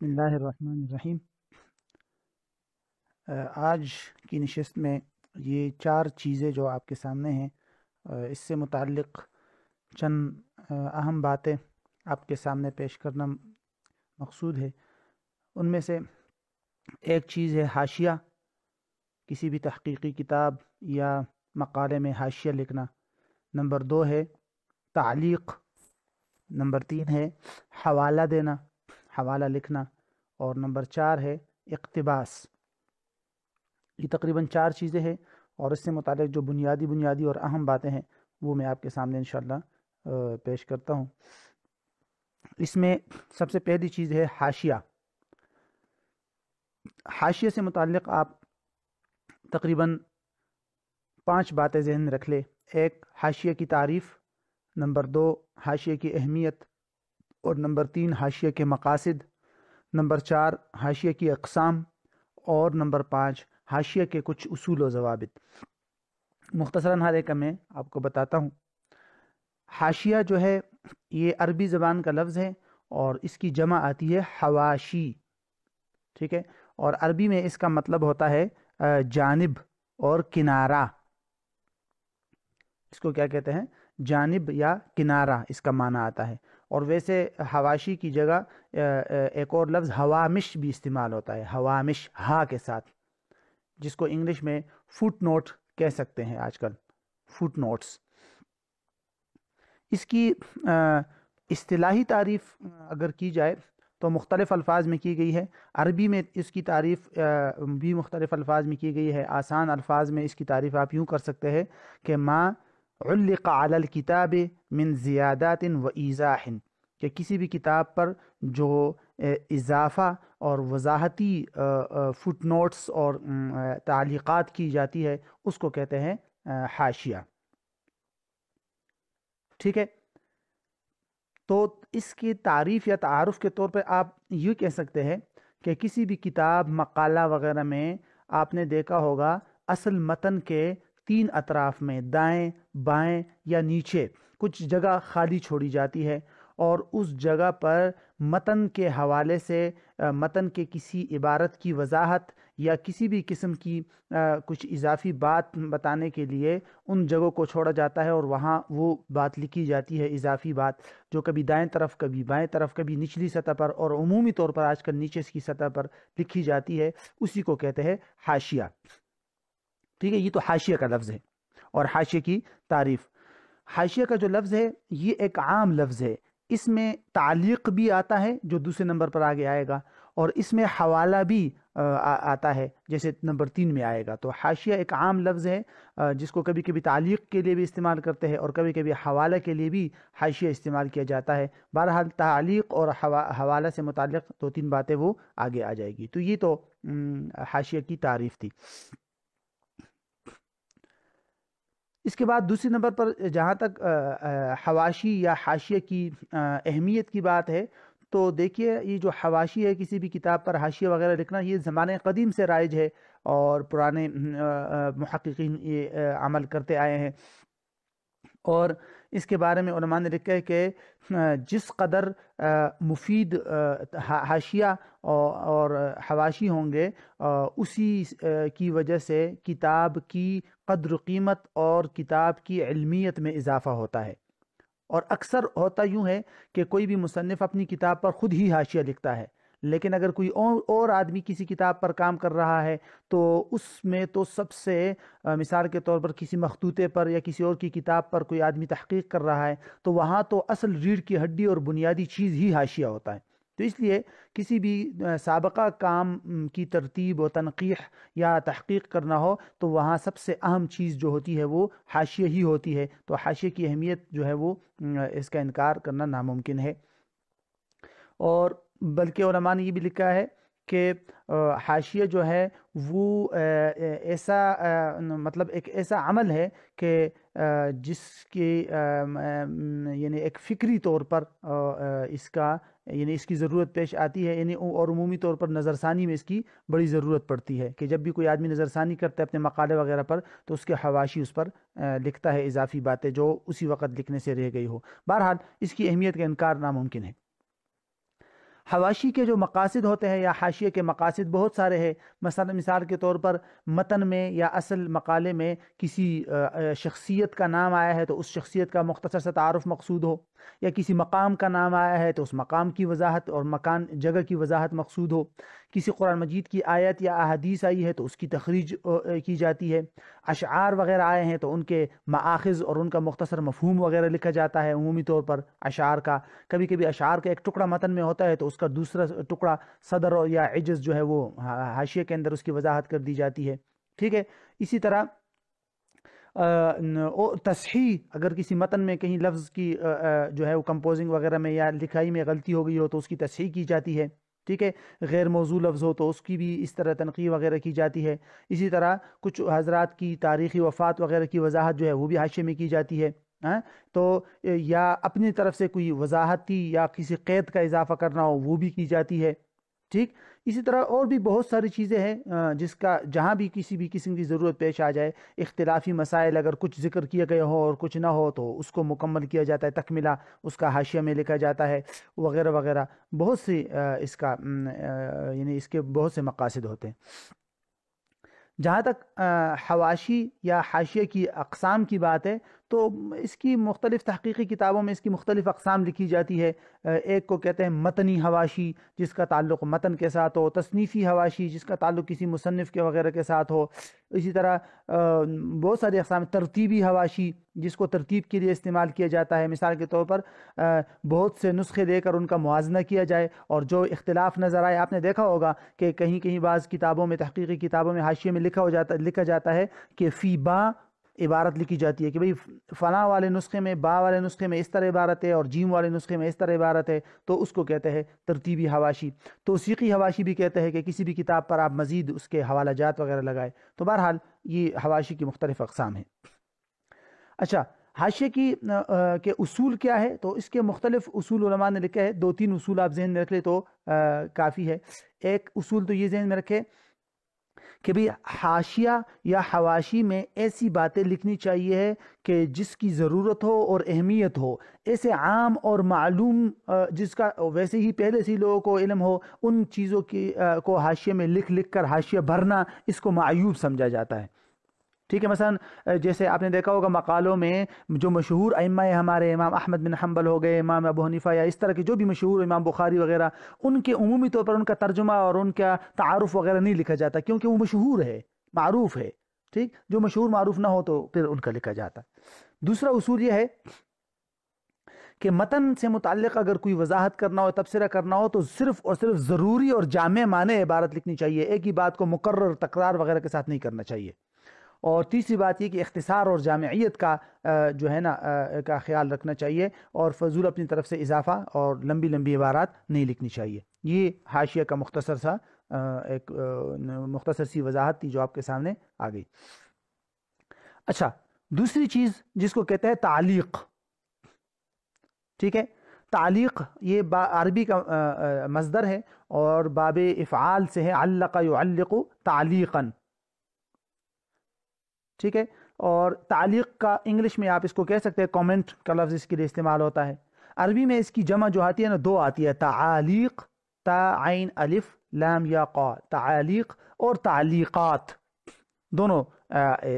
बसमीम आज की नशस्त में ये चार चीज़ें जो आपके सामने हैं इससे मुतक़ चंद अहम बातें आपके सामने पेश करना मकसूद है। उनमें से एक चीज़ है हाशिया, किसी भी तहकीकी किताब या मकाले में हाशिया लिखना। नंबर दो है तालीक़, नंबर तीन है हवाला देना। हवाला लिखना। और नंबर चार है इकतबास। ये तकरीबन चार चीज़ें हैं और इससे मुतल जो बुनियादी बुनियादी और अहम बातें हैं, वो मैं आपके सामने इन पेश करता हूँ। इसमें सबसे पहली चीज़ है हाशिया। हाशिया से मुतल आप तकरीबन पाँच बातें जहन रख ले। एक, हाशिया की तारीफ़। नंबर दो, हाशिया की अहमियत। और नंबर तीन, हाशिया के मकासद, नंबर चार, हाशिया की अकसाम, और नंबर पाँच, हाशिया के कुछ असूल व जवाबित। मुख्तसरा हर एक मैं आपको बताता हूँ। हाशिया जो है, ये अरबी ज़बान का लफ्ज़ है और इसकी जमा आती है हवाशी, ठीक है? और अरबी में इसका मतलब होता है जानब और किनारा। इसको क्या कहते हैं? जानब या किनारा, इसका माना आता है। और वैसे हवाशी की जगह एक और लफ्ज़ हवामिश भी इस्तेमाल होता है, हवामिश, हा के साथ, जिसको इंग्लिश में फुट नोट कह सकते हैं आजकल फुट नोट्स इसकी अतलाही तारीफ़ अगर की जाए तो मुख्तलिफ़ अल्फाज में की गई है। अरबी में इसकी तारीफ़ भी मुख्तलिफ़ अल्फाज में की गई है। आसान अल्फाज में इसकी तारीफ़ आप यूँ कर सकते हैं कि माँ उल्लिक़ किताब मिन ज़ियादात व ईज़ाहिन कि किसी भी किताब पर जो इजाफ़ा और वजाहती फुट नोट्स और तालीक़ात की जाती है उसको कहते हैं हाशिया ठीक है तो इसकी तारीफ़ या तारफ़ के तौर पर आप यूँ कह सकते हैं कि किसी भी किताब मकाला वगैरह में आपने देखा होगा असल मतन के तीन अतराफ़ में दाएँ, बाएँ या नीचे। कुछ जगह खाली छोड़ी जाती है और उस जगह पर मतन के हवाले से मतन के किसी इबारत की वजाहत या किसी भी किस्म की कुछ इजाफी बात बताने के लिए उन जगहों को छोड़ा जाता है और वहाँ वो बात लिखी जाती है, इजाफी बात, जो कभी दाएँ तरफ़, कभी बाएँ तरफ़, कभी निचली सतह पर और अमूमी तौर पर आजकल नीचे की सतह पर लिखी जाती है। उसी को कहते हैं हाशिया। ठीक है ये तो हाशिया का लफ्ज़ है और हाशिया की तारीफ़। हाशिया का जो लफ्ज़ है ये एक आम लफ्ज़ है। इसमें तालीक भी आता है जो दूसरे नंबर पर आगे आएगा और इसमें हवाला भी आ, आता है जैसे नंबर तीन में आएगा। तो हाशिया एक आम लफ्ज़ है जिसको कभी कभी तालीक के लिए भी इस्तेमाल करते हैं और कभी कभी हवाला के लिए भी हाशिया इस्तेमाल किया जाता है। बहरहाल तालीक और हवा, हवाला से मुतल दो तीन बातें वो आगे आ जाएगी। तो ये तो हाशिया की तारीफ़ थी। इसके बाद दूसरे नंबर पर, जहाँ तक हवाशी या हाशिए की अहमियत की बात है तो देखिए, ये जो हवाशी है, किसी भी किताब पर हाशिया वगैरह लिखना, ये ज़माने कदीम से राइज है और पुराने महक्कीन ये अमल करते आए हैं। और इसके बारे में उलमा ने लिखा है कि जिस कदर मुफीद हाशिया और और हवाशी होंगे उसी की वजह से किताब की कदर कीमत और किताब की इल्मियत में इजाफ़ा होता है। और अक्सर होता यूँ है कि कोई भी मुसनफ़ अपनी किताब पर ख़ुद ही हाशिया लिखता है। लेकिन अगर कोई और, और आदमी किसी किताब पर काम कर रहा है तो उसमें तो सबसे मिसाल के तौर पर किसी मखतूते पर या किसी और की किताब पर कोई आदमी तहकीक कर रहा है तो वहाँ तो असल रीढ़ की हड्डी और बुनियादी चीज़ ही हाशिया होता है। तो इसलिए किसी भी सबका काम की तरतीब व तनकीह या तहकीक करना हो तो वहाँ सबसे अहम चीज़ जो होती है वो हाशिए ही होती है। तो हाशिए की अहमियत जो है वो इसका इनकार करना नामुमकिन है। और बल्कि ने ये भी लिखा है कि हाशिया जो है वो ऐसा मतलब एक ऐसा अमल है कि जिसके यानी एक फ़िक्री तौर पर इसका, यानी इसकी ज़रूरत पेश आती है, यानी और उमूमी तौर पर नज़रसानी में इसकी बड़ी ज़रूरत पड़ती है कि जब भी कोई आदमी नज़रसानी करता है अपने मकाले वगैरह पर तो उसके हवाशी उस पर लिखता है इजाफी बातें जो उसी वक्त लिखने से रह गई हो। बहरहाल, इसकी अहमियत का इनकार नामुमकिन है। हवाशी के जो मकासद होते हैं या हाशिए के मकासद बहुत सारे हैं। मसल मिसाल के तौर पर मतन में या असल मकाले में किसी शख्सियत का नाम आया है तो उस शख्सियत का मुख्तर सा तारफ़ मकसूद हो। या किसी मकाम का नाम आया है तो उस मकाम की वजाहत और मकान जगह की वजाहत मकसूद हो। किसी कुरान मजीद की आयत या अहदीस आई है तो उसकी तखरीज की जाती है। अशार वगैरह आए हैं तो उनके माखज़ और उनका मुख्तर मफहूम वगैरह लिखा जाता है अमूमी तौर पर अशार का। कभी कभी अशार का एक टुकड़ा मतन में होता है तो उसका दूसरा टुकड़ा सदर या एजस जो है वो हाशिए के अंदर उसकी वजाहत कर दी जाती है। ठीक है? इसी तरह तस्ही अगर किसी मतन में कहीं लफ्ज़ की जो है वो कंपोजिंग वगैरह में या लिखाई में गलती हो गई हो तो उसकी तस्ही की जाती है, ठीक है? गैर मौजू लफ्ज़ हो तो उसकी भी इस तरह तनकी वगैरह की जाती है। इसी तरह कुछ हजरात की तारीख़ी वफ़ात वगैरह की वजाहत जो है वो भी हाशे में की जाती है हाँ? तो या अपनी तरफ़ से कोई वजाहती या किसी कैद का इजाफा करना हो वो भी की जाती है। ठीक? इसी तरह और भी बहुत सारी चीज़ें हैं जिसका जहाँ भी किसी भी किस्म की ज़रूरत पेश आ जाए, इख्तलाफी मसाइल अगर कुछ ज़िक्र किया गया हो और कुछ ना हो तो उसको मुकम्मल किया जाता है, तकमिला उसका हाशिया में लिखा जाता है, वगैरह वगैरह। बहुत सी इसका यानी इसके बहुत से मकासद होते हैं। जहाँ तक हवाशी या हाशिए की अकसाम की बात है तो इसकी मुख्तलिफ़ तहकीकी किताबों में इसकी मुख्तलिफ़ अकसाम लिखी जाती है। एक को कहते हैं मतनी हवाशी, जिसका ताल्लुक़ मतन के साथ हो, तसनीफ़ी हवाशी, जिसका ताल्लुक़ किसी मुसनफ़ के वगैरह के साथ हो। इसी तरह बहुत सारी अकसाम, तरतीबी हवाशी, जिसको तरतीब के लिए इस्तेमाल किया जाता है। मिसाल के तौर पर बहुत से नुस्खे देकर उनका मुजना किया जाए, और जो इख्तलाफ नज़र आए, आपने देखा होगा कि कहीं कहीं बाज़ किताबों में, तहकीकी किताबों में हाशिए में लिखा हो जाता, लिखा जाता है कि फ़ीबा इबारत लिखी जाती है कि भाई फ़ना वाले नुस्खे में बा वाले नुस्खे में इस तरह इबारत है और जीम वाले नुस्खे में इस तरह इबारत है तो उसको कहते हैं तरतीबी हवाशी। तो सीखी हवाशी भी कहते हैं कि किसी भी किताब पर आप मज़ीद उसके हवाला जात वगैरह लगाए तो बहरहाल ये हवाशी की मुख्तलिफ़ अकसाम है। अच्छा हाशिए की आ, के उसूल क्या है? तो इसके मुख्तलिफ़ ने लिखे हैं दो तीन उसूल आप जहन में रख ले तो काफ़ी है। एक उसूल तो ये जहन में रखे कि भाई हाशिया या हवाशी में ऐसी बातें लिखनी चाहिए कि जिसकी ज़रूरत हो और अहमियत हो। ऐसे आम और मालूम जिसका वैसे ही पहले से ही लोगों को इलम हो, उन चीज़ों की को हाशिए में लिख लिख कर हाशिया भरना इसको मायूब समझा जाता है। ठीक है मसन जैसे आपने देखा होगा मकालों में जो मशहूर अम्मा हमारे, इमाम अहमद बिन हम्बल हो गए, इमाम अबू हनीफ़ा या इस तरह के जो भी मशहूर इमाम बुखारी वगैरह, उनके अमूमी तौर पर उनका तर्जुमा और उनका तारफ़ वगैरह नहीं लिखा जाता क्योंकि वो मशहूर है, मरूफ है, ठीक? जो मशहूर मरूफ ना हो तो फिर उनका लिखा जाता। दूसरा उसूल यह है कि मतन से मुतल अगर कोई वजाहत करना हो, तबसरा करना हो तो सिर्फ़ और सिर्फ़ ज़रूरी और जाम माने इबारत लिखनी चाहिए। एक ही बात को मुकर तकरार वगैरह के साथ नहीं करना चाहिए। और तीसरी बात ये कि इख्तिसार और जामियत का जो है ना का ख्याल रखना चाहिए और फजूल अपनी तरफ़ से इजाफा और लंबी लंबी इबारात नहीं लिखनी चाहिए। ये हाशिया का मुख्तसर सा एक मुख्तसर सी वजाहत थी जो आपके सामने आ गई। अच्छा दूसरी चीज़ जिसको कहते हैं तालीक। ठीक है? तालीक ये अरबी का मजदर है और बाब इफ़ाल से है, अल्लाक तालीक़न। ठीक है? और तालीक का इंग्लिश में आप इसको कह सकते हैं कमेंट का लफ्ज़ इसके लिए इस्तेमाल होता है। अरबी में इसकी जमा जो आती है ना, दो आती है तालीक ताइन अलिफ, लाम, या, क़ा तालीक और तालीक़ात। दोनों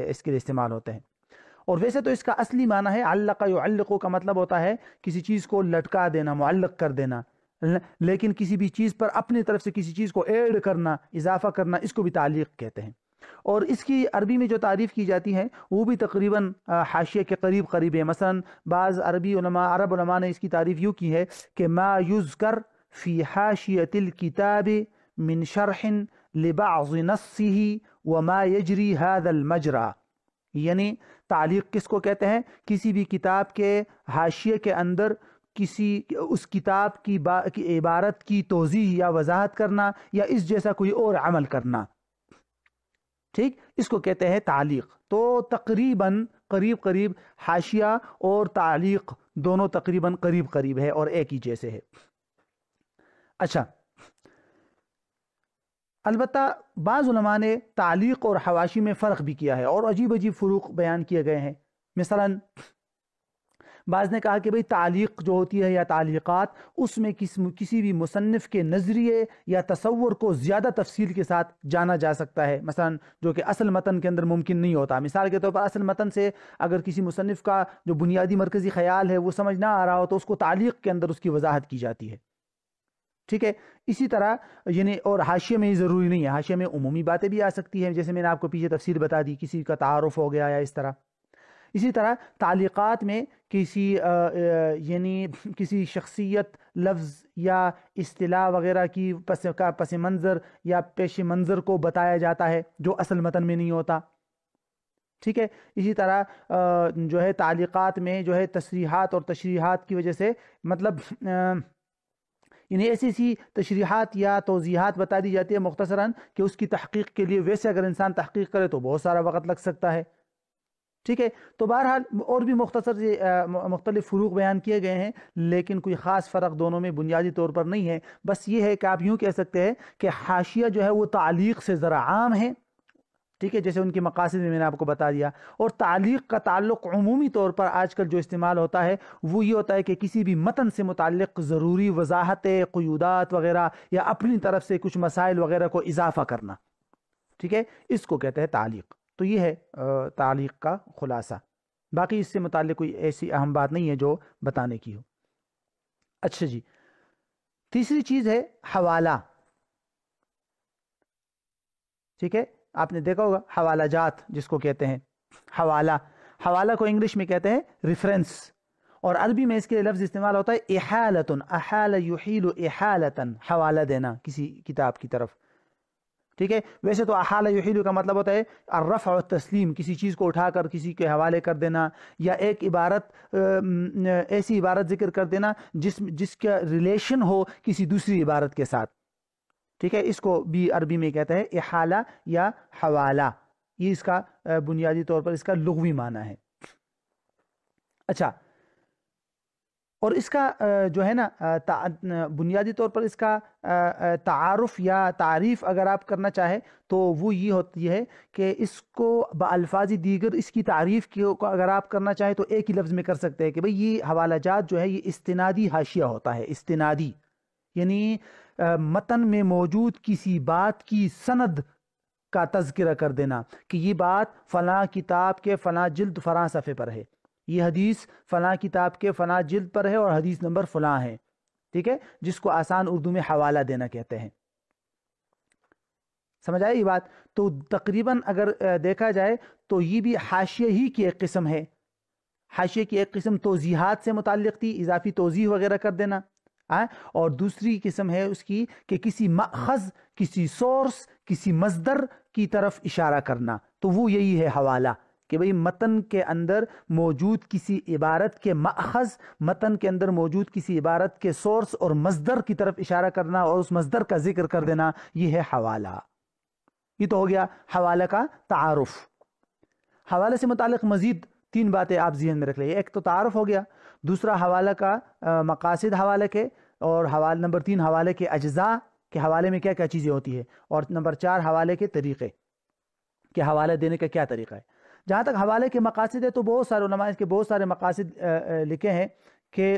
इसके लिए इस्तेमाल होते हैं। और वैसे तो इसका असली माना है अल्लाह का का मतलब होता है, किसी चीज़ को लटका देना, मुअल्लक कर देना। लेकिन किसी भी चीज़ पर अपनी तरफ़ से किसी चीज़ को ऐड करना, इजाफा करना, इसको भी तालीक कहते हैं। और इसकी अरबी में जो तारीफ़ की जाती है वो भी तकरीबन हाशिए के करीब करीब है। मसलन बाज़ अरबी अरब उलमा ने इसकी तारीफ़ यूँ की है कि मा युज़ कर फ़ी हाशियतिल किताब मिन शरहन लिबाज़ी व मा यजरी हादल मजरा। यानी तालीक़ किसको कहते हैं? किसी भी किताब के हाशिए के अंदर किसी उस किताब की, की इबारत की तोज़ी या वजाहत करना या इस जैसा कोई और अमल करना। ठीक? इसको कहते हैं तालीक। तो तकरीबन, करीब करीब हाशिया और तालीक दोनों तकरीबन करीब करीब है और एक ही जैसे है। अच्छा। अलबत् बाज़ा ने तालीक और हवाशी में फ़र्क भी किया है और अजीब अजीब फ़रूक बयान किए गए हैं। मिसला बाज़ ने कहा कि भाई तालीक़ जो होती है या तालीक़ात, उसमें किस किसी भी मुसनफ़ के नज़रिए या तस्वुर को ज़्यादा तफसील के साथ जाना जा सकता है। मसलन जो कि असल मतन के अंदर मुमकिन नहीं होता। मिसाल के तौर पर असल मतन से अगर किसी मुसनफ़ का जो बुनियादी मरकज़ी ख्याल है वो समझ ना आ रहा हो तो उसको तालीक़ के अंदर उसकी वजाहत की जाती है। ठीक है? इसी तरह यानी और हाशिए में ही ज़रूरी नहीं है। हाशिए में उमूमी बातें भी आ सकती हैं। जैसे मैंने आपको पीछे तफसीर बता दी, किसी का तारफ़ हो गया या इस तरह। इसी तरह तालीक़ात में किसी यानी किसी शख्सियत लफ्ज़ या अतलाह वगैरह की पस, का पस मंज़र या पेश मंज़र को बताया जाता है, जो असल मतन में नहीं होता। ठीक है? इसी तरह जो है तालीक़ात में जो है तशरीहत और तशरीहत की वजह से मतलब इन्हें ऐसी ऐसी तशरीहत या तोज़ीहत बता दी जाती है मुख्तसरा कि उसकी तहकीक के लिए, वैसे अगर इंसान तहकीक करे तो बहुत सारा वक्त लग सकता है। ठीक है? तो बहरहाल, और भी मुख्तर मुख्तलिफ़ फ़रूक बयान किए गए हैं, लेकिन कोई ख़ास फ़र्क दोनों में बुनियादी तौर पर नहीं है। बस ये है कि आप यूँ कह सकते हैं कि हाशिया जो है वो तालीक़ से ज़रा आम है। ठीक है? जैसे उनके मकासद में मैंने आपको बता दिया। और तालीक़ का ताल्लुक अमूमी तौर पर आजकल जो इस्तेमाल होता है, वो ये होता है कि किसी भी मतन से मुतल ज़रूरी वजाहतें, क्यूदात वगैरह या अपनी तरफ़ से कुछ मसाइल वगैरह को इजाफ़ा करना। ठीक है? इसको कहते हैं तालीक़ तो ये है तालीक़ का ख़ुलासा। बाकी इससे मुतल कोई ऐसी अहम बात नहीं है जो बताने की हो। अच्छा जी, तीसरी चीज़ है हवाला। ठीक है? आपने देखा होगा, हवाला जात जिसको कहते हैं, हवाला। हवाला को इंग्लिश में कहते हैं रेफरेंस और अरबी में इसके लफ्ज़ इस्तेमाल होता है एहालतन अहाल युहील एहालतन हवाला देना किसी किताब की तरफ़। ठीक है? वैसे तो अहाल युहील का मतलब होता है, अर्रफ़ और तस्लीम, किसी चीज़ को उठाकर किसी के हवाले कर देना, या एक इबारत ऐसी इबारत ज़िक्र कर देना, जिस, जिसका रिलेशन हो किसी दूसरी इबारत के साथ। ठीक है? इसको भी अरबी में कहते हैं, इहाला या हवाला। ये इसका बुनियादी तौर पर इसका लघवी माना है। अच्छा और इसका जो है ना बुनियादी तौर पर इसका तारफ़ या तारीफ़ अगर आप करना चाहें तो वो ये होती है कि इसको बल्फाजी दीगर इसकी तारीफ़ की अगर आप करना चाहें तो एक ही लफ्ज़ में कर सकते हैं कि भाई ये हवाला जात जो है, ये इस्तनादी हाशिया होता है, इस्तनादी। यानी मतन में मौजूद किसी बात की सनद का तस्करा कर देना कि ये बात फ़लाँ किताब के, फ़लाँ जल्द, फ़लाँ सफ़े पर है। ये हदीस फ़लाँ किताब के फ़लाँ जिल्द पर है और हदीस नंबर फ़लाँ है। ठीक है? जिसको आसान उर्दू में हवाला देना कहते हैं। समझ आए ये बात? तो तकरीबन अगर देखा जाए तो ये भी हाशिए ही की एक किस्म है। हाशिए की एक किस्म तोजीहत से मुतल थी, इजाफी तोज़ी वगैरह कर देना। आ? और दूसरी किस्म है उसकी कि किसी मखज, किसी सोर्स, किसी मजदर की तरफ़ इशारा करना। तो वो यही है हवाला। कि भाई मतन के अंदर मौजूद किसी इबारत के मखज मतन के अंदर मौजूद किसी इबारत के सोर्स और मजदर की तरफ़ इशारा करना और उस मजदर का ज़िक्र कर देना यह है हवाला। ये तो हो गया हवाला का तारफ़। हवाले से मुतल मजीद तीन बातें आप जहन में रख लीजिए एक तो तारफ़ हो गया, दूसरा हवाला का मकासद हवाले के और हवाले, नंबर तीन हवाले के अज्जा के हवाले में क्या क्या चीज़ें होती है और नंबर चार हवाले के तरीक़े, के हवाले देने का क्या तरीका है। जहाँ तक हवाले के मकासद है तो बहुत सारे नमाज़ के बहुत सारे मकासद लिखे हैं कि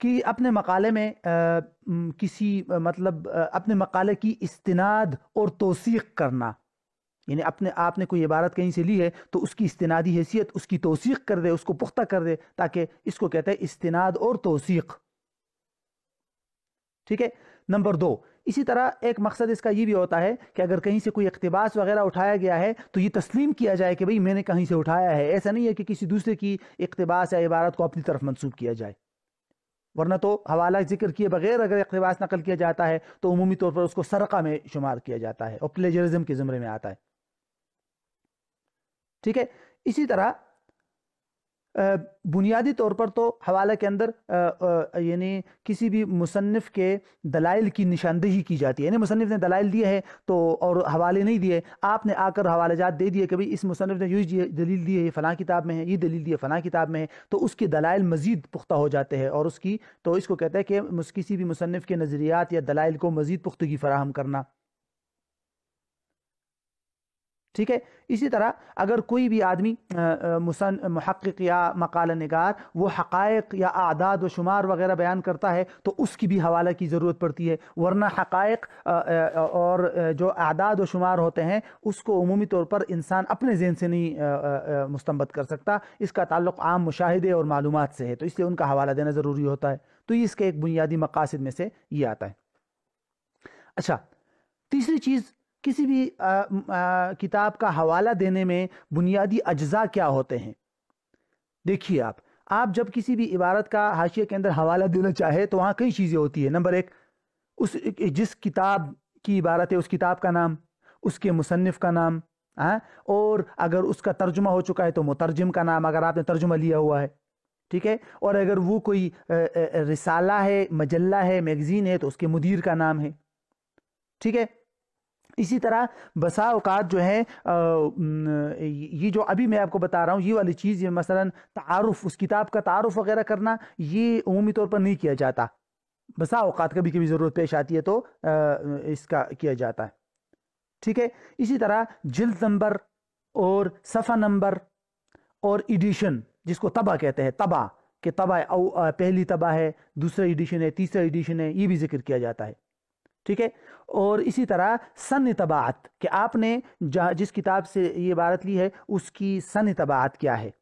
कि अपने मकाले में आ, किसी मतलब अपने मकाले की इस्तेनाद और तोसीक करना। यानी अपने आपने कोई इबारत कहीं से ली है तो उसकी इस्तेनादी हैसियत उसकी तोसीक कर दे उसको पुख्ता कर दे ताकि इसको कहते हैं इस्तेनाद और तोसीक। ठीक है? नंबर दो, इसी तरह एक मकसद इसका ये भी होता है कि अगर कहीं से कोई इकतबास वगैरह उठाया गया है तो ये तस्लीम किया जाए कि भाई मैंने कहीं से उठाया है। ऐसा नहीं है कि किसी दूसरे की इकतबास या इबारत को अपनी तरफ़ मनसूब किया जाए। वरना तो हवाला ज़िक्र किए बगैर अगर इकतबास नकल किया जाता है तो अमूमी तौर पर उसको सरका में शुमार किया जाता है और प्लेजरिज्म के ज़मरे में आता है। ठीक है? इसी तरह बुनियादी तौर पर तो हवाले के अंदर यानी किसी भी मुसनफ़ के दलाइल की निशानदेही की जाती है। यानी मुसनफ़ ने दलाइल दिए हैं तो और हवाले नहीं दिए, आपने आकर हवाले जात दे दिए कि भाई इस मुसनफ़ ने यूँ दलील दी है, ये फ़लाँ किताब में है, ये दलील दी है, फ़लाँ किताब में है तो उसके दलाइल मज़ीद पुख्ता हो जाते हैं। और उसकी तो इसको कहते हैं कि किसी भी मुसनफ़ के नज़रियात या दलाइल को मज़ीद पुख्तगी फ़राहम करना। ठीक है? इसी तरह अगर कोई भी आदमी मुसन महक़ या मकाल नगार, वो हक़ या आदाद व शुमार वगैरह बयान करता है तो उसकी भी हवाला की ज़रूरत पड़ती है। वरना हक़ और जो आदाद व शुमार होते हैं, उसको अमूमी तौर पर इंसान अपने जहन से नहीं मुस्तमत कर सकता। इसका ताल्लुक़ आम मुशाहे और मालूम से है तो इसलिए उनका हवाला देना ज़रूरी होता है। तो इसके एक बुनियादी मकासद में से ये आता है। अच्छा तीसरी चीज़ किसी भी आ, आ, किताब का हवाला देने में बुनियादी अज्जा क्या होते हैं? देखिए आप आप जब किसी भी इबारत का हाशिए के अंदर हवाला देना चाहे तो वहाँ कई चीज़ें होती है। नंबर एक उस जिस किताब की इबारत है उस किताब का नाम उसके मुसनफ़ का नाम हाँ, और अगर उसका तर्जुमा हो चुका है तो मुतरजम का नाम अगर आपने तर्जुमा लिया हुआ है ठीक है? और अगर वो कोई रिसाला है मजल्ला है मैगज़ीन है तो उसके मुदीर का नाम है ठीक है? इसी तरह बसा अवकात जो है ये जो अभी मैं आपको बता रहा हूँ, ये वाली चीज़, ये मसलन तारुफ, उस किताब का तारुफ वगैरह करना, ये अमूमी तौर पर नहीं किया जाता। बसा अवकात कभी कभी ज़रूरत पेश आती है तो इसका किया जाता है। ठीक है? इसी तरह जिल्द नंबर और सफ़ा नंबर और एडिशन, जिसको तबा कहते हैं, तबा, के तबा पहली तबा है, दूसरा एडिशन है, तीसरा एडिशन है, ये भी ज़िक्र किया जाता है। ठीक है? और इसी तरह सन तबात कि आपने जिस किताब से ये इबारत ली है, उसकी सन तबात क्या है?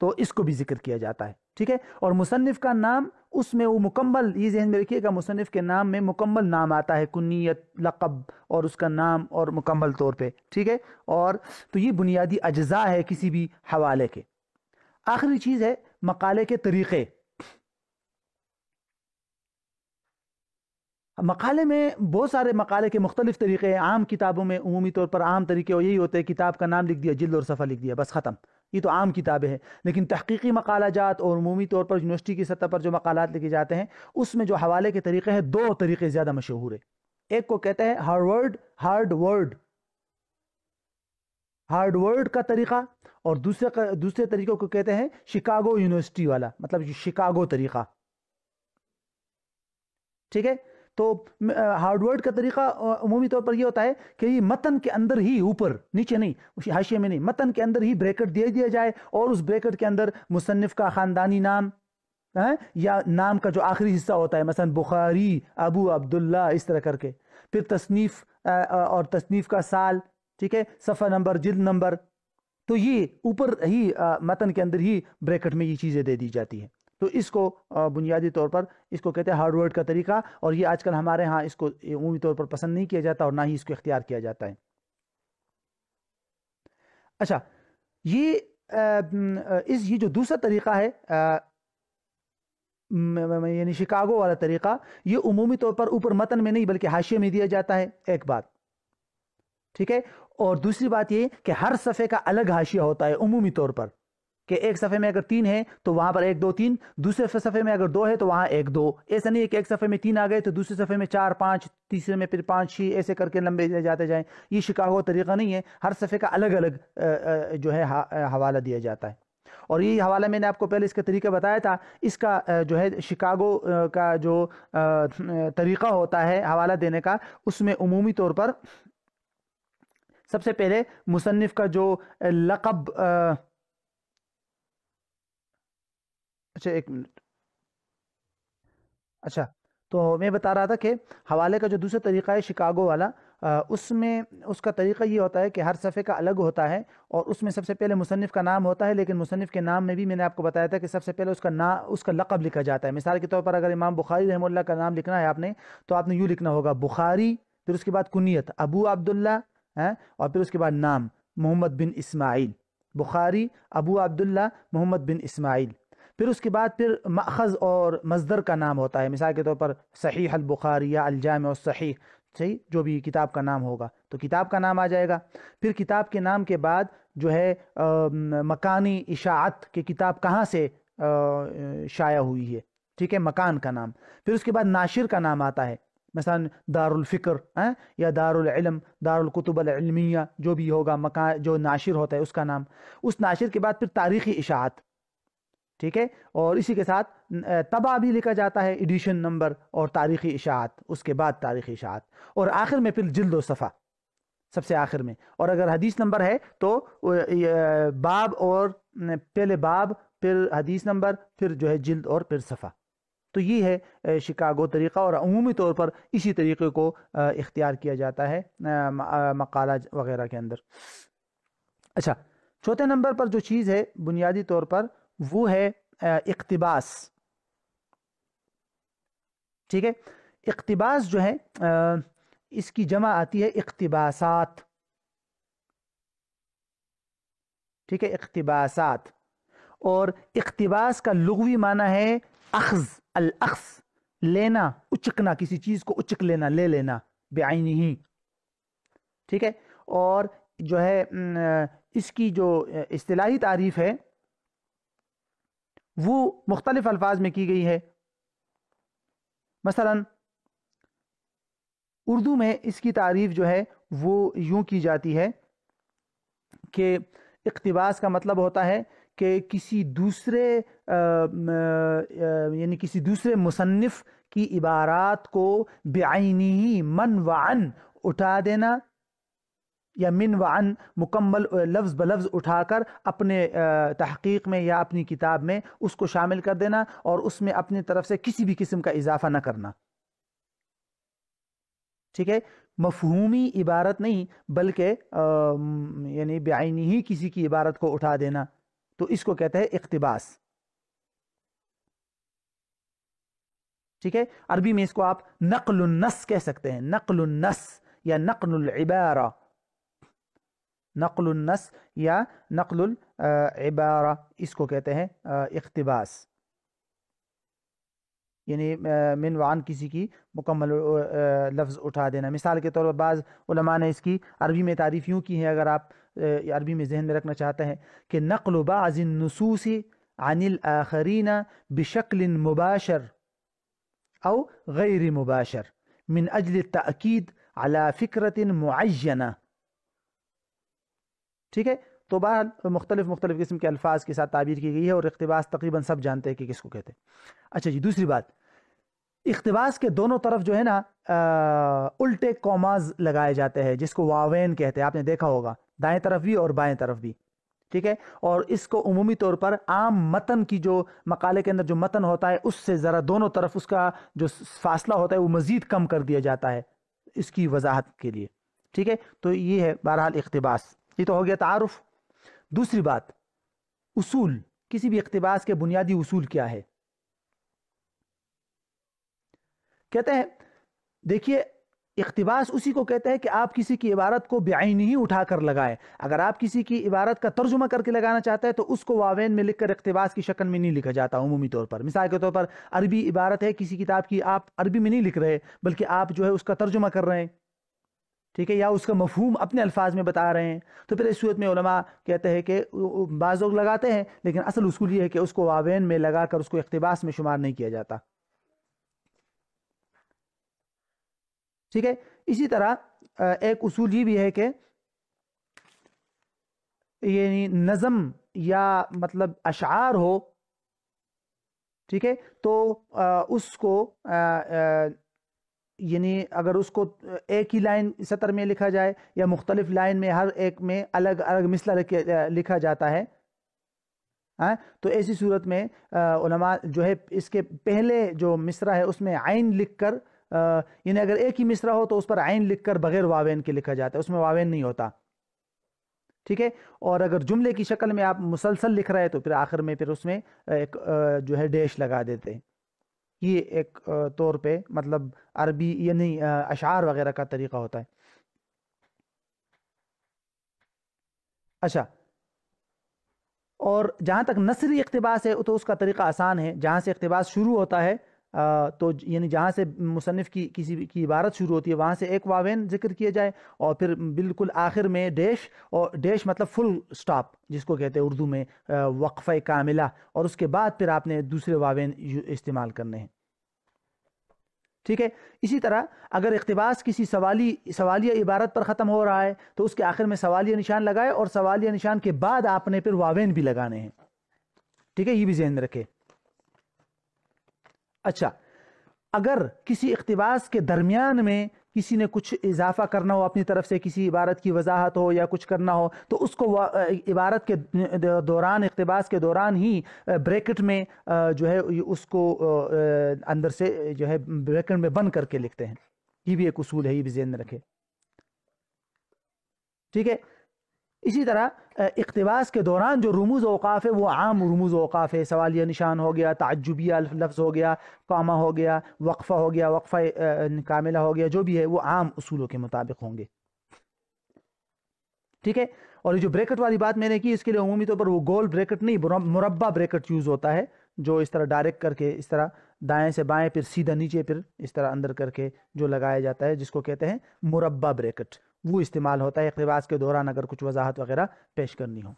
तो इसको भी ज़िक्र किया जाता है, ठीक है? और मुसनफ़ का नाम, उसमें वो मुकम्मल, ये जहन में रखिएगा मुसनफ़ के नाम में मुकम्मल नाम आता है कुन्नीत लक़ब, और उसका नाम और मुकम्मल तौर पे, ठीक है? और तो ये बुनियादी अज्जा है किसी भी हवाले के। आखिरी चीज़ है, मकाले के तरीक़े। मकाले में बहुत सारे मकाले के मुख्तलिफ़ तरीके हैं। आम किताबों में उमूमी तौर पर आम तरीके यही होते हैं, किताब का नाम लिख दिया, जिल्द और सफ़ा लिख दिया, बस ख़त्म। ये तो आम किताबें हैं। लेकिन तहकीकी मकाला जात और उमूमी तौर पर यूनिवर्सिटी की सतह पर जो मकालत लिखे जाते हैं, उसमें जो हवाले के तरीके हैं, दो तरीके ज़्यादा मशहूर है। एक को कहते हैं Harvard hard word hard word का तरीका और दूसरे दूसरे तरीकों को कहते हैं शिकागो यूनिवर्सिटी वाला मतलब शिकागो तरीका। ठीक है? तो हार्डवर्ड का तरीका अमूमी तौर पर यह होता है कि मतन के अंदर ही ऊपर, नीचे नहीं हाशिए में नहीं, मतन के अंदर ही ब्रैकेट दे दिया जाए और उस ब्रैकेट के अंदर मुसनफ़ का ख़ानदानी नाम, है, या नाम का जो आखिरी हिस्सा होता है, मसलन बुखारी, अबू अब्दुल्ला, इस तरह करके। फिर तसनीफ़ और तसनीफ़ का साल, ठीक है, सफ़ा नंबर, जिल्द नंबर तो ये ऊपर ही मतन के अंदर ही ब्रैकेट में ये चीज़ें दे दी जाती हैं। तो इसको बुनियादी तौर पर इसको कहते हैं हार्डवर्ड का तरीका और ये आजकल हमारे यहाँ इसको उमूमी तौर पर पसंद नहीं किया जाता और ना ही इसको इख्तियार किया जाता है। अच्छा ये इस, ये जो दूसरा तरीका है यानी शिकागो वाला तरीका, ये उमूमी तौर पर ऊपर मतन में नहीं बल्कि हाशिए में दिया जाता है, एक बात। ठीक है? और दूसरी बात ये कि हर सफ़े का अलग हाशिया होता है उमूमी तौर पर। कि एक सफ़े में अगर तीन है तो वहाँ पर एक, दो, तीन। दूसरे सफ़े में अगर दो है तो वहाँ एक, दो। ऐसा नहीं है कि एक सफ़े में तीन आ गए तो दूसरे सफ़े में चार, पाँच, तीसरे में फिर पाँच छह ऐसे करके लंबे जाते जाएँ। ये शिकागो तरीका नहीं है। हर सफ़े का अलग अलग जो है हवाला दिया जाता है। और ये हवाला मैंने आपको पहले इसका तरीका बताया था। इसका जो है शिकागो का जो तरीका होता है हवाला देने का, उसमें अमूमी तौर पर सबसे पहले मुसनफ़ का जो लकब अच्छा एक मिनट। अच्छा तो मैं बता रहा था कि हवाले का जो दूसरा तरीका है, शिकागो वाला उसमें, उसका तरीका ये होता है कि हर सफ़े का अलग होता है और उसमें सबसे पहले मुसनफ़ का नाम होता है, लेकिन मुसनफ़ के नाम में भी मैंने आपको बताया था कि सबसे पहले उसका ना, उसका लकब लिखा जाता है। मिसाल के तौर पर अगर इमाम बुखारी रहमुल्ला का नाम लिखना है आपने तो आपने यूँ लिखना होगा, बुखारी, फिर उसके बाद कुनीत अबू अब्दुल्ला, है, और फिर उसके बाद नाम, मोहम्मद बिन इसमाइल। बुखारी, अबू अब्दुल्ला, मोहम्मद बिन इसमाइल। फिर उसके बाद फिर मखज़ और मजदर का नाम होता है। मिसाल के तौर पर सही अल बुखारी या अलजाम और सही सही? जो भी किताब का नाम होगा। तो किताब का नाम आ जाएगा। फिर किताब के नाम के बाद जो है आ, मकानी इशात के किताब कहाँ से शाया हुई है? ठीक है मकान का नाम। फिर उसके बाद नाशिर का नाम आता है। मसलन दारुलफ़िक्र या दारुलम दारुलकुतुबलमिया जो भी होगा मकान जो नाशिर होता है उसका नाम। उस नाशिर के बाद फिर तारीख़ी इशात ठीक है? और इसी के साथ तबा भी लिखा जाता है एडिशन नंबर और तारीखी इशात, उसके बाद तारीखी इशात। और आखिर में फिर जिल्द सफ़ा, सबसे आखिर में। और अगर हदीस नंबर है तो बाब और पहले बाब, फिर हदीस नंबर, फिर जो है जिल्द और फिर सफ़ा। तो ये है शिकागो तरीक़ा और अमूमी तौर पर इसी तरीके को इख्तियार किया जाता है मकाला वगैरह के अंदर। अच्छा चौथे नंबर पर जो चीज़ है, बुनियादी तौर पर वो है इकतबास। ठीक है? इकतबास जो है इसकी जमा आती है इकतबासात। ठीक है? इकतबासात। और इकतबास का लघवी माना है अख्ज अल अख्स लेना, उचकना, किसी चीज़ को उचक लेना, ले लेना बेआनी ही। ठीक है? और जो है इसकी जो इस्तेलाही तारीफ़ है वो मुख्तलिफ़ अल्फाज में की गई है। मसलन, उर्दू में इसकी तारीफ़ जो है, वो यूँ की जाती है कि इकतबास का मतलब होता है कि किसी दूसरे यानी किसी दूसरे मुसन्फ़ की इबारात को बेआनी ही मन वन उठा देना या मिन वन मुकम्मल लफ्ज़ ब लफ्ज़ उठाकर अपने तहकीक में या अपनी किताब में उसको शामिल कर देना और उसमें अपनी तरफ़ से किसी भी किस्म का इजाफा न करना। ठीक है? मफहूमी इबारत नहीं, बल्कि यानी बेआनी ही किसी की इबारत को उठा देना। तो इसको कहते हैं इकतबास। ठीक है? अरबी में इसको आप नस कह सकते हैं। नस या नकल इबारा। नस या नकल इबारा, इसको कहते हैं इकतबास। यानी मिन वान किसी की मुकम्मल लफ्ज़ उठा देना। मिसाल के तौर पर बाज़ ने इसकी अरबी में तारीफ़ यूँ की है, अगर आप अरबी में जहन में रखना चाहते हैं, कि नकल बाज़नसूस अनिल आखरीना बिशक्ल मुबाशर औ गैर मुबाशर मिन अजल तकीद अला फ़िक्रत मुआना ठीक है? तो बहर मुख्तलिफ़ मुख्तलिफ़ किस्म के अल्फाज के साथ ताबीर की गई है और इकतबास तकरीबन सब जानते हैं कि किसको कहते हैं। अच्छा जी दूसरी बात। इकतबास के दोनों तरफ़ जो है ना आ, उल्टे कॉमाज लगाए जाते हैं जिसको वावेन कहते हैं। आपने देखा होगा दाएँ तरफ़ भी और बाएँ तरफ़ भी। ठीक है? और इसको उमूमी तौर पर आम मतन की जो मकाले के अंदर जो मतन होता है उससे ज़रा दोनों तरफ़ उसका जो फासला होता है वो मज़ीद कम कर दिया जाता है इसकी वजाहत के लिए। ठीक है? तो ये है बहरहाल इकतबास। ये तो हो गया तारुफ। दूसरी बात, उसूल, किसी भी इकतबास के बुनियादी उसूल क्या है? कहते हैं, देखिए, इकतबास उसी को कहते हैं कि आप किसी की इबारत को बेआन ही उठाकर लगाएँ। अगर आप किसी की इबारत का तर्जुमा करके लगाना चाहते हैं तो उसको वावेन में लिखकर इकतबास की शक्ल में नहीं लिखा जाता, उमूमी तौर पर। मिसाल के तौर पर, अरबी इबारत है, किसी किताब की आप अरबी में नहीं लिख रहे, बल्कि आप जो है उसका तर्जुमा कर रहे हैं। ठीक है, या उसका मफहूम अपने अल्फाज में बता रहे हैं। तो फिर इस सूरत में उलमा कहते हैं कि बाज़ लोग लगाते हैं, लेकिन असल उसूल ये है कि उसको वावेन में लगा कर उसको इकतबास में शुमार नहीं किया जाता। ठीक है, इसी तरह एक उसूल ये भी है कि यानी नज़म या मतलब अशार हो, ठीक है तो उसको यानी अगर उसको एक ही लाइन सतर में लिखा जाए या मुख्तलिफ़ लाइन में, हर एक में अलग अलग मिसला लिखा जाता है हाँ? तो ऐसी सूरत में उलमा जो है, इसके पहले जो मिसरा है, उसमें आइन लिख कर यानी अगर एक ही मिसरा हो तो उस पर आइन लिख कर बगैर वावेन के लिखा जाता है, उसमें वावेन नहीं होता। ठीक है? और अगर जुमले की शक्ल में आप मुसलसल लिख रहे हैं तो फिर आखिर में फिर उसमें एक जो है, डैश लगा देते हैं। ये एक तौर पे मतलब अरबी यानी अशार वगैरह का तरीका होता है। अच्छा। और जहाँ तक नसरी इकतबास है तो उसका तरीका आसान है। जहाँ से इकतबास शुरू होता है तो यानी जहाँ से मुसनफ़ की, किसी की इबारत शुरू होती है, वहाँ से एक वावेन ज़िक्र किया जाए और फिर बिल्कुल आखिर में डैश और डैश मतलब फुल स्टॉप, जिसको कहते हैं उर्दू में वक्फ़ कामिला और उसके बाद फिर आपने दूसरे वावेन इस्तेमाल करने हैं। ठीक है? इसी तरह अगर इकतबास किसी सवाली, सवालिया इबारत पर ख़त्म हो रहा है तो उसके आखिर में सवालिया निशान लगाए और सवालिया निशान के बाद आपने फिर वावेन भी लगाने हैं। ठीक है? ये भी जहन रखे। अच्छा अगर किसी इकतबास के दरमियान में किसी ने कुछ इजाफा करना हो, अपनी तरफ़ से किसी इबारत की वजाहत हो या कुछ करना हो तो उसको इबारत के दौरान, इकतबास के दौरान ही ब्रैकेट में जो है उसको अंदर से, जो है, ब्रैकेट में बंद करके लिखते हैं। ये भी एक उसूल है, ये भी में रखे। ठीक है? इसी तरह इकतबास के दौरान जो रमूज़ अवकाफ़ है, वो आम रमूज़ अवकाफ़ है। सवालिया निशान हो गया तजुबिया लफ्ज़ हो गया, कामा हो गया, वक्फ़ा हो गया, वक्फ़ा कामिला हो गया, जो भी है, वो आम असूलों के मुताबिक होंगे। ठीक है? और ये जो ब्रैकेट वाली बात मैंने की, इसके लिए अमूमी तौर पर वो गोल ब्रैकेट नहीं मुरबा ब्रैकेट यूज़ होता है, जो इस तरह डायरेक्ट करके, इस तरह दाएँ से बाएँ, फिर सीधा नीचे, फिर इस तरह अंदर करके जो लगाया जाता है, जिसको कहते हैं मुरबा ब्रैकेट। वो इस्तेमाल होता है इकतबास के दौरान अगर कुछ वजाहत वगैरह पेश करनी हो।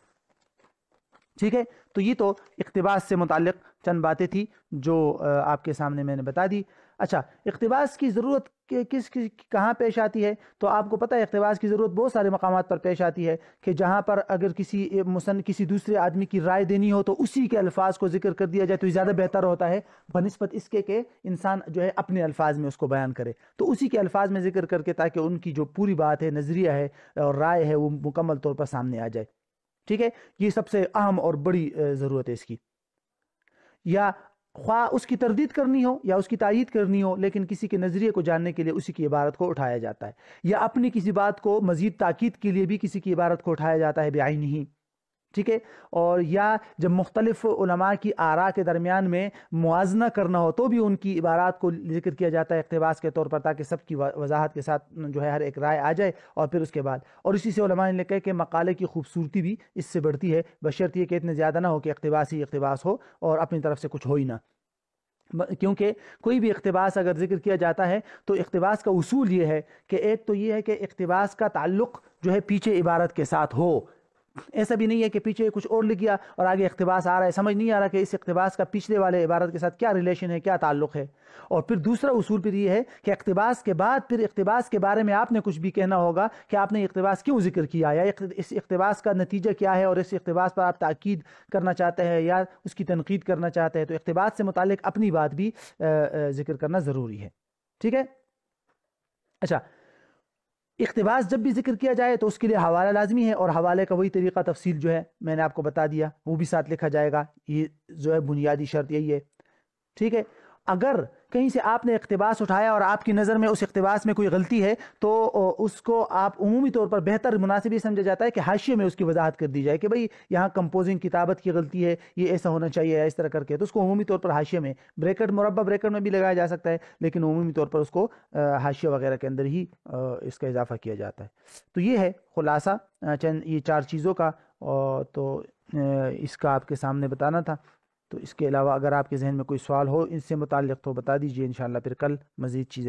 ठीक है? तो ये तो इकतबास से मुतल चंद बातें थी जो आपके सामने मैंने बता दी। अच्छा इकतबास की ज़रूरत किस किस, कहाँ पेश आती है? तो आपको पता है, इकतबास की ज़रूरत बहुत सारे मकाम पर पेश आती है कि जहाँ पर अगर किसी मुसन किसी दूसरे आदमी की राय देनी हो तो उसी के अल्फाज को ज़िक्र कर दिया जाए तो ज़्यादा बेहतर होता है, बनस्बत इसके के इंसान जो है अपने अल्फाज में उसको बयान करे। तो उसी के अल्फाज में ज़िक्र करके ताकि उनकी जो पूरी बात है, नज़रिया है और राय है, वो मुकम्मल तौर पर सामने आ जाए। ठीक है? ये सबसे अहम और बड़ी ज़रूरत है इसकी। या ख्वा उसकी तरदीद करनी हो या उसकी तायद करनी हो, लेकिन किसी के नज़रिए को जानने के लिए उसी की इबारत को उठाया जाता है। या अपनी किसी बात को मज़ीद ताकीद के लिए भी किसी की इबारत को उठाया जाता है बेआई नहीं ठीक है? और या जब मुख्तलिफ़ की आरा के दरमियान में मुजना करना हो तो भी उनकी इबारात को ज़िक्र किया जाता है अकतबास के तौर पर, ताकि सबकी वजाहत के साथ जो है, हर एक राय आ जाए और फिर उसके बाद। और इसी से ने लिखा कि मकाले की खूबसूरती भी इससे बढ़ती है। बशर्त ये कि इतने ज़्यादा ना हो कि अकतबास ही अकतबास हो और अपनी तरफ़ से कुछ हो ही ना। क्योंकि कोई भी इकतबास अगर ज़िक्र किया जाता है तो इकतबास का उसूल ये है कि एक तो ये है कि इकतबास का ताल्लुक जो है पीछे इबारत के साथ हो। ऐसा भी नहीं है कि पीछे कुछ और लिख गया और आगे इकतबास आ रहा है। समझ नहीं आ रहा कि इस इकतबास का पिछले वाले इबारत के साथ क्या रिलेशन है, क्या ताल्लुक है। और फिर दूसरा उसूल फिर ये है कि इकतबास के बाद फिर इकतबास के बारे में आपने कुछ भी कहना होगा कि आपने इकतबास क्यों ज़िक्र किया या इस इकतबास का नतीजा क्या है और इस इकतबास पर आप ताकीद करना चाहते हैं या उसकी तनकीद करना चाहते हैं। तो इकतबास से मुतल अपनी बात भी ज़िक्र करना ज़रूरी है। ठीक है? अच्छा इकतबास जब भी ज़िक्र किया जाए तो उसके लिए हवाला लाजमी है और हवाले का वही तरीका तफसील जो है मैंने आपको बता दिया, वो भी साथ लिखा जाएगा। ये जो है बुनियादी शर्त यही है। ठीक है? अगर कहीं से आपने इकतबास उठाया और आपकी नज़र में उस इकतबास में कोई गलती है तो उसको आप उमूमी तौर पर बेहतर मुनासिब ही समझा जाता है कि हाशिए में उसकी वजाहत कर दी जाए कि भाई यहाँ कंपोजिंग किताबत की गलती है, ये ऐसा होना चाहिए, या इस तरह करके। तो उसको उमूमी तौर पर हाशिए में, ब्रेकेट मुरबा ब्रेकेट में भी लगाया जा सकता है, लेकिन उमूमी तौर पर उसको हाशिया वगैरह के अंदर ही इसका इजाफा किया जाता है। तो ये है खुलासा चंद, ये चार चीज़ों का तो इसका आपके सामने बताना था। तो इसके अलावा अगर आपके जहन में कोई सवाल हो, इनसे मुतल तो बता दीजिए। इन फिर कल मज़ीद चीज़ें